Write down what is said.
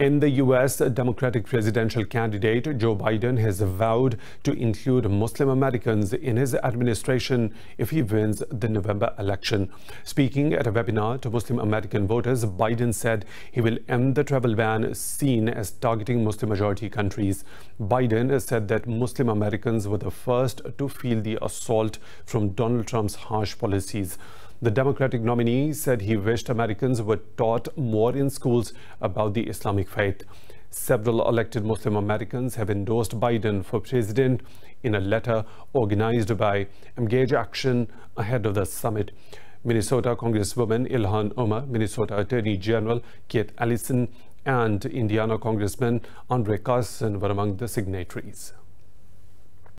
In the U.S., Democratic presidential candidate Joe Biden has vowed to include Muslim Americans in his administration if he wins the November election. Speaking at a webinar to Muslim American voters, Biden said he will end the travel ban seen as targeting Muslim majority countries. Biden said that Muslim Americans were the first to feel the assault from Donald Trump's harsh policies. The Democratic nominee said he wished Americans were taught more in schools about the Islamic faith. Several elected Muslim Americans have endorsed Biden for president in a letter organized by Engage Action ahead of the summit. Minnesota Congresswoman Ilhan Omar, Minnesota Attorney General Keith Ellison, and Indiana Congressman Andre Carson were among the signatories.